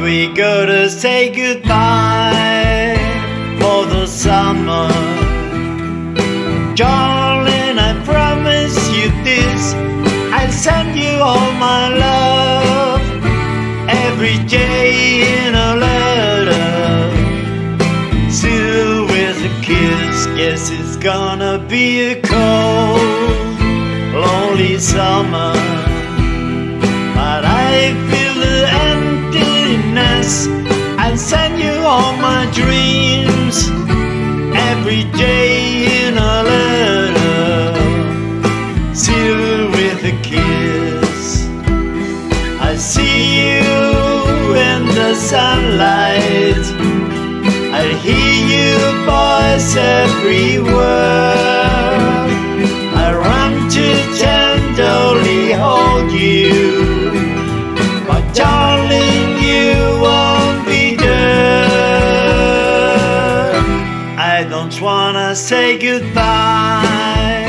we go to say goodbye for the summer. Darling, I promise you this. I'll send you all my love every day in a letter. Still with a kiss, guess it's gonna be a cold, lonely summer. Every day in a letter, sealed with a kiss. I see you in the sunlight. I hear your voice everywhere. I I don't wanna say goodbye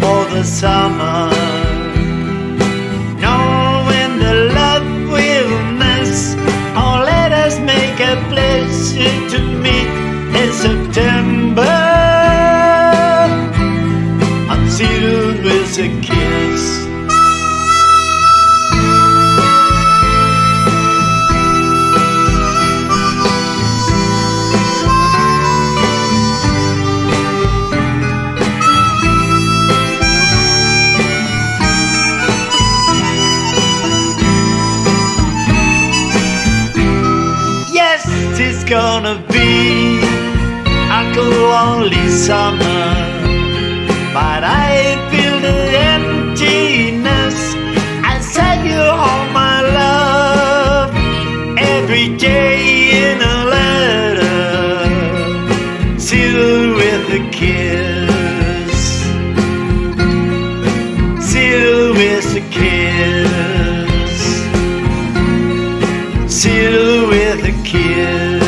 for the summer. Knowing the love we'll miss, or let us make a pledge to meet in September. It's gonna be a lonely summer, but I feel the emptiness. I send you all my love every day with a kiss.